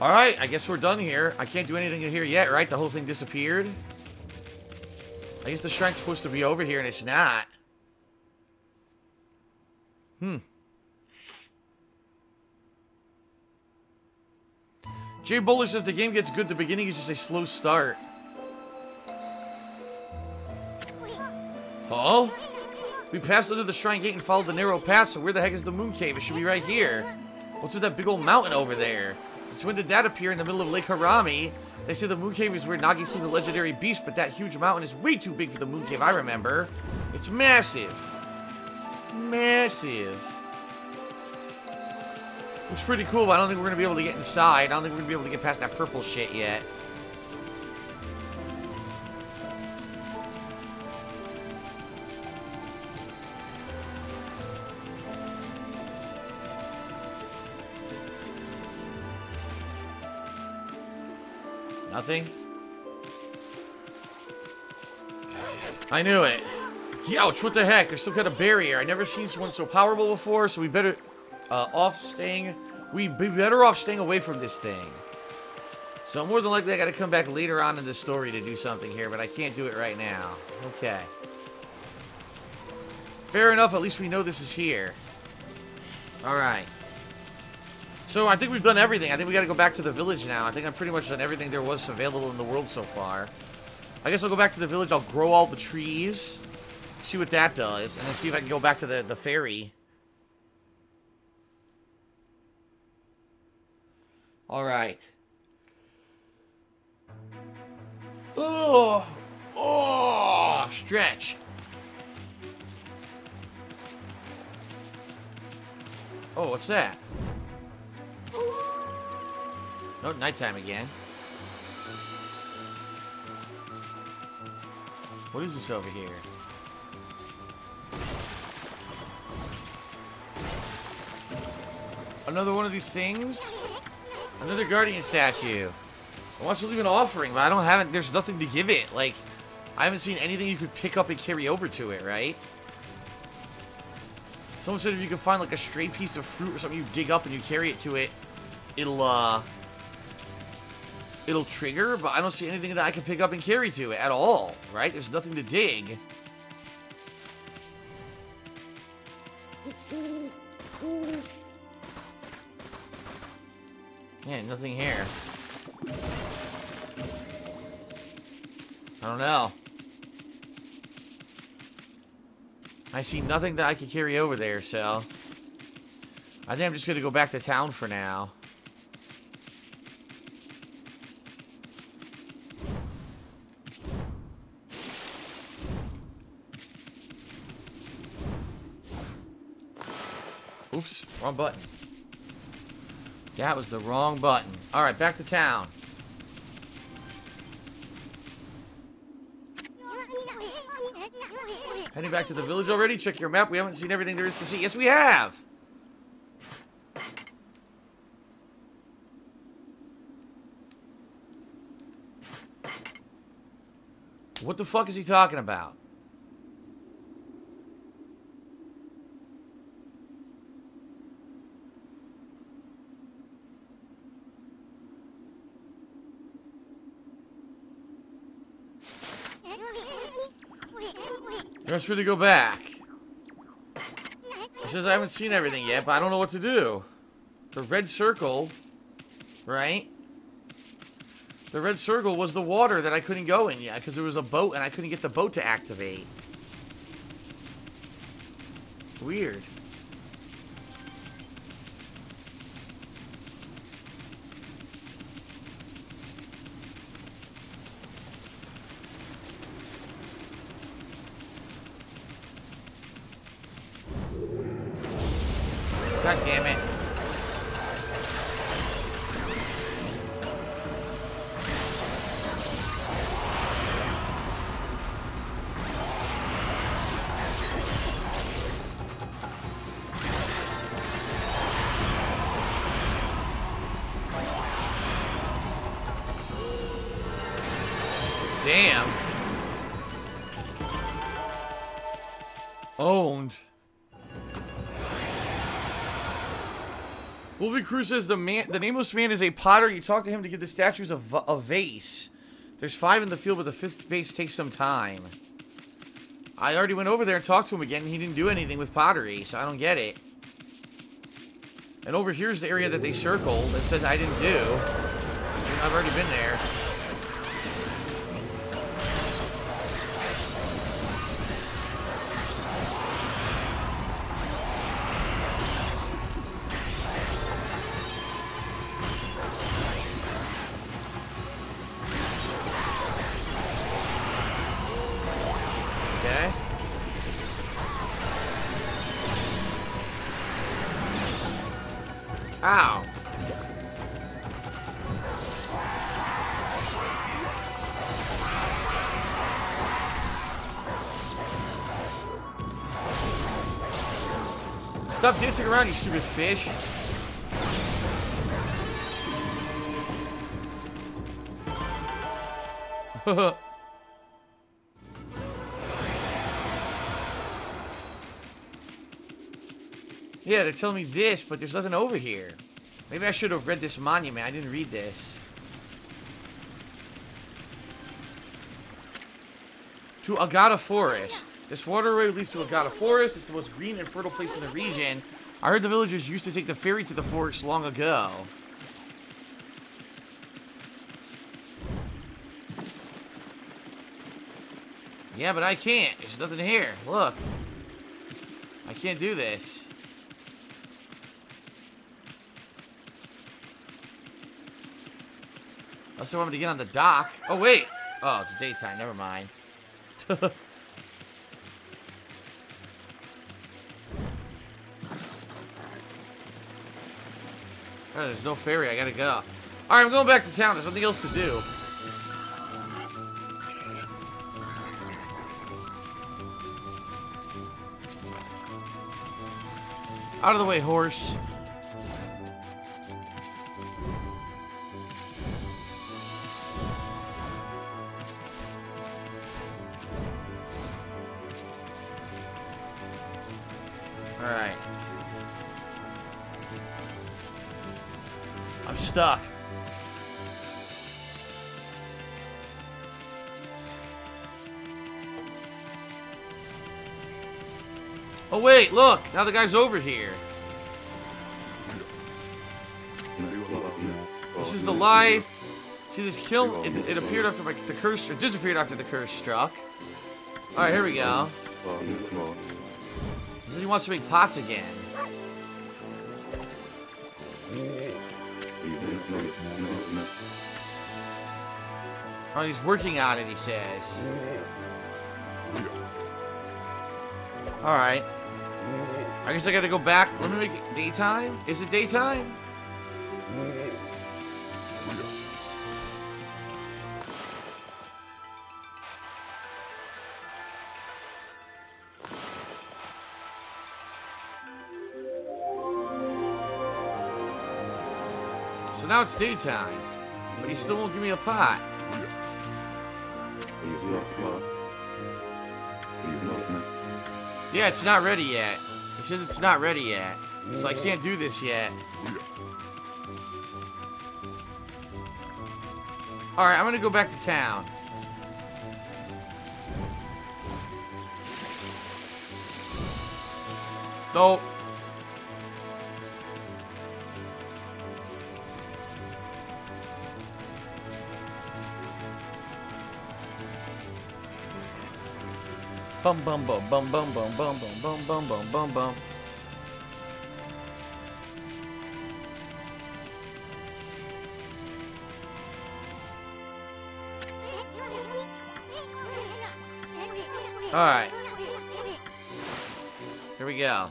Alright, I guess we're done here. I can't do anything in here yet, right? The whole thing disappeared? I guess the shrine's supposed to be over here and it's not. Hmm. Jay Bowler says the game gets good. The beginning is just a slow start. Oh? We passed under the shrine gate and followed the narrow path, so where the heck is the moon cave? It should be right here. What's with that big old mountain over there? Since when did that appear in the middle of Lake Harami? They say the moon cave is where Nagi slew the legendary beast, but that huge mountain is way too big for the moon cave I remember. It's massive. Massive. Looks pretty cool, but I don't think we're going to be able to get inside. I don't think we're going to be able to get past that purple shit yet. Nothing? I knew it. Youch, what the heck? There's some kind of barrier. I never seen someone so powerful before, so we better uh, off staying. We be better off staying away from this thing. So more than likely I gotta come back later on in the story to do something here, but I can't do it right now. Okay. Fair enough, at least we know this is here. Alright. So I think we've done everything. I think we gotta go back to the village now. I think I've pretty much done everything there was available in the world so far. I guess I'll go back to the village, I'll grow all the trees, see what that does, and then see if I can go back to the, the ferry. Alright. Oh! Oh! Stretch. Oh, what's that? Oh, nighttime again. What is this over here? Another one of these things? Another guardian statue. I want to leave an offering, but I don't have it. There's nothing to give it. Like, I haven't seen anything you could pick up and carry over to it, right? Someone said if you can find like a stray piece of fruit or something you dig up and you carry it to it, it'll uh it'll trigger, but I don't see anything that I can pick up and carry to at all, right? There's nothing to dig. Yeah, nothing here. I don't know. I see nothing that I can carry over there, so... I think I'm just going to go back to town for now. Wrong button. That was the wrong button. Alright, back to town. Heading back to the village already? Check your map. We haven't seen everything there is to see. Yes, we have! What the fuck is he talking about? You're supposed to go back. He says I haven't seen everything yet, but I don't know what to do. The red circle, right? The red circle was the water that I couldn't go in yet because there was a boat and I couldn't get the boat to activate. Weird. God damn it. Damn. Owned. Wolfie Cruz says the man, the nameless man is a potter. You talk to him to get the statues of a vase. There's five in the field, but the fifth vase takes some time. I already went over there and talked to him again, and he didn't do anything with pottery, so I don't get it. And over here's the area that they circled and said I didn't do. I've already been there. Ow. Stop dancing around, you stupid fish. yeah, they're telling me this, but there's nothing over here. Maybe I should have read this monument. I didn't read this. To Agata Forest. This waterway leads to Agata Forest. It's the most green and fertile place in the region. I heard the villagers used to take the ferry to the forest long ago. Yeah, but I can't. There's nothing here. Look. I can't do this. Unless they want me to get on the dock. Oh, wait. Oh, it's daytime. Never mind. Oh, there's no ferry. I gotta go. Alright, I'm going back to town. There's nothing else to do. Out of the way, horse. Alright. I'm stuck. Oh wait, look! Now the guy's over here. This is the life. See this kill? It, it appeared after my, the curse, or disappeared after the curse struck. Alright, here we go. He wants to make pots again. Oh, he's working on it, he says. Alright. I guess I gotta go back. Let me make it daytime? Is it daytime? So now it's daytime. But he still won't give me a pot. Yeah, it's not ready yet. It says it's not ready yet. So I can't do this yet. Alright, I'm gonna go back to town. Nope. Bum bum bum bum bum bum bum bum bum bum bum bum bum. Alright. Here we go.